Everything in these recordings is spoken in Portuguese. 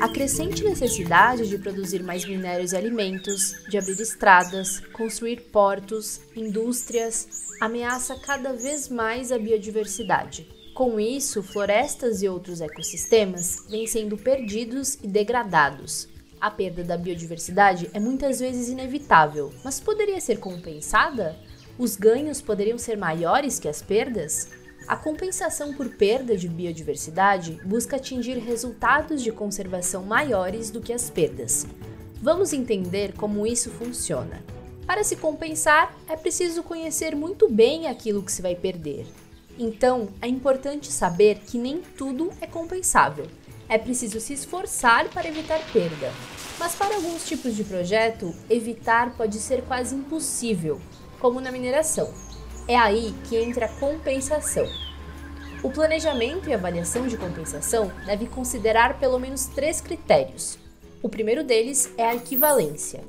A crescente necessidade de produzir mais minérios e alimentos, de abrir estradas, construir portos, indústrias, ameaça cada vez mais a biodiversidade. Com isso, florestas e outros ecossistemas vêm sendo perdidos e degradados. A perda da biodiversidade é muitas vezes inevitável, mas poderia ser compensada? Os ganhos poderiam ser maiores que as perdas? A compensação por perda de biodiversidade busca atingir resultados de conservação maiores do que as perdas. Vamos entender como isso funciona. Para se compensar, é preciso conhecer muito bem aquilo que se vai perder. Então, é importante saber que nem tudo é compensável. É preciso se esforçar para evitar perda. Mas para alguns tipos de projeto, evitar pode ser quase impossível, como na mineração. É aí que entra a compensação. O planejamento e avaliação de compensação deve considerar pelo menos três critérios. O primeiro deles é a equivalência.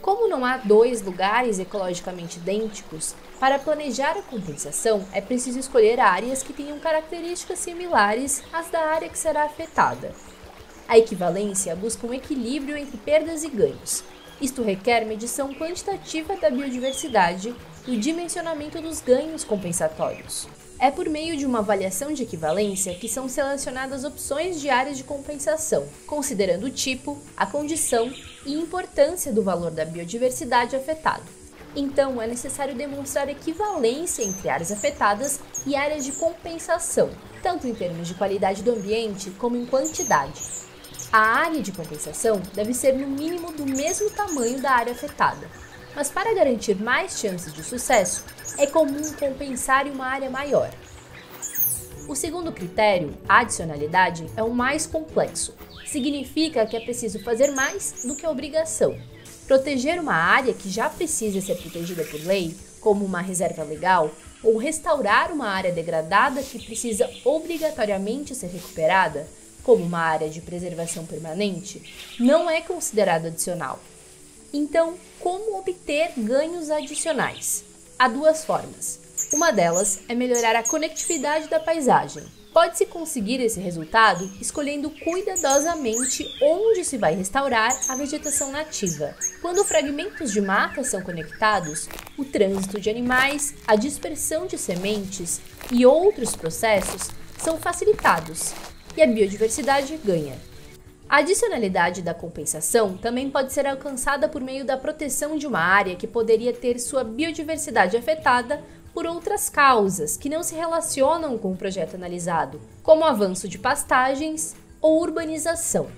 Como não há dois lugares ecologicamente idênticos, para planejar a compensação é preciso escolher áreas que tenham características similares às da área que será afetada. A equivalência busca um equilíbrio entre perdas e ganhos, isto requer medição quantitativa da biodiversidade e o dimensionamento dos ganhos compensatórios. É por meio de uma avaliação de equivalência que são selecionadas opções de áreas de compensação, considerando o tipo, a condição e importância do valor da biodiversidade afetado. Então, é necessário demonstrar equivalência entre áreas afetadas e áreas de compensação, tanto em termos de qualidade do ambiente como em quantidade. A área de compensação deve ser no mínimo do mesmo tamanho da área afetada, mas para garantir mais chances de sucesso, é comum compensar em uma área maior. O segundo critério, adicionalidade, é o mais complexo. Significa que é preciso fazer mais do que a obrigação. Proteger uma área que já precisa ser protegida por lei, como uma reserva legal, ou restaurar uma área degradada que precisa obrigatoriamente ser recuperada, como uma área de preservação permanente, não é considerado adicional. Então, como obter ganhos adicionais? Há duas formas. Uma delas é melhorar a conectividade da paisagem. Pode-se conseguir esse resultado escolhendo cuidadosamente onde se vai restaurar a vegetação nativa. Quando fragmentos de mata são conectados, o trânsito de animais, a dispersão de sementes e outros processos são facilitados e a biodiversidade ganha. A adicionalidade da compensação também pode ser alcançada por meio da proteção de uma área que poderia ter sua biodiversidade afetada por outras causas que não se relacionam com o projeto analisado, como avanço de pastagens ou urbanização.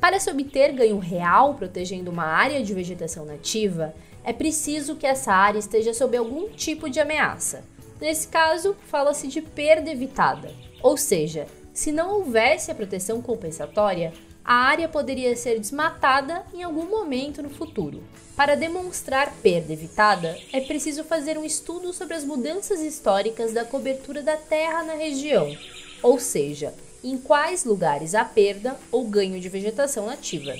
Para se obter ganho real protegendo uma área de vegetação nativa, é preciso que essa área esteja sob algum tipo de ameaça. Nesse caso, fala-se de perda evitada, ou seja, se não houvesse a proteção compensatória, a área poderia ser desmatada em algum momento no futuro. Para demonstrar perda evitada, é preciso fazer um estudo sobre as mudanças históricas da cobertura da terra na região, ou seja, em quais lugares há perda ou ganho de vegetação nativa.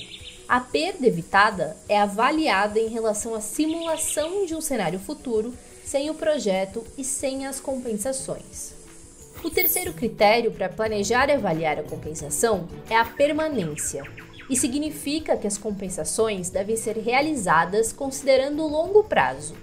A perda evitada é avaliada em relação à simulação de um cenário futuro sem o projeto e sem as compensações. O terceiro critério para planejar e avaliar a compensação é a permanência, e significa que as compensações devem ser realizadas considerando o longo prazo,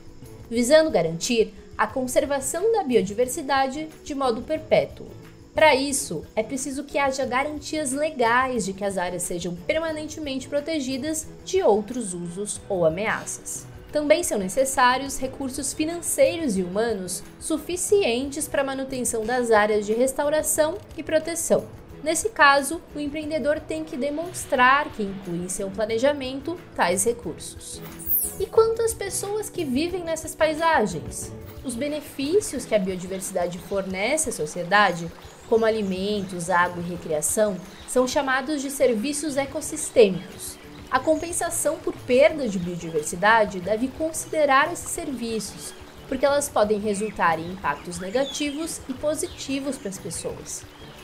visando garantir a conservação da biodiversidade de modo perpétuo. Para isso, é preciso que haja garantias legais de que as áreas sejam permanentemente protegidas de outros usos ou ameaças. Também são necessários recursos financeiros e humanos suficientes para a manutenção das áreas de restauração e proteção. Nesse caso, o empreendedor tem que demonstrar que inclui em seu planejamento tais recursos. E quanto às pessoas que vivem nessas paisagens? Os benefícios que a biodiversidade fornece à sociedade, como alimentos, água e recreação, são chamados de serviços ecossistêmicos a compensação por perda de biodiversidade deve considerar esses serviços, porque elas podem resultar em impactos negativos e positivos para as pessoas.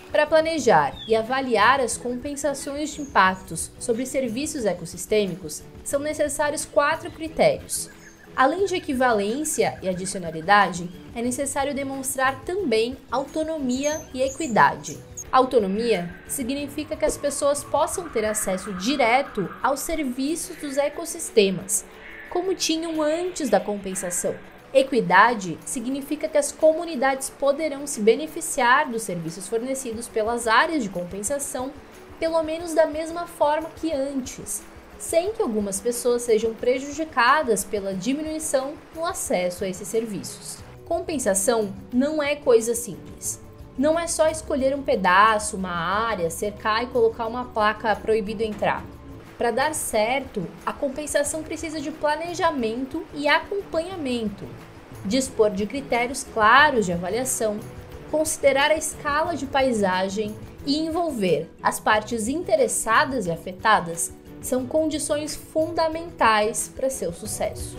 Para planejar e avaliar as compensações de impactos sobre serviços ecossistêmicos, são necessários quatro critérios. Além de equivalência e adicionalidade, é necessário demonstrar também autonomia e equidade. Autonomia significa que as pessoas possam ter acesso direto aos serviços dos ecossistemas, como tinham antes da compensação. Equidade significa que as comunidades poderão se beneficiar dos serviços fornecidos pelas áreas de compensação, pelo menos da mesma forma que antes, sem que algumas pessoas sejam prejudicadas pela diminuição no acesso a esses serviços. Compensação não é coisa simples. Não é só escolher um pedaço, uma área, cercar e colocar uma placa proibido entrar. Para dar certo, a compensação precisa de planejamento e acompanhamento, dispor de critérios claros de avaliação, considerar a escala de paisagem e envolver as partes interessadas e afetadas são condições fundamentais para seu sucesso.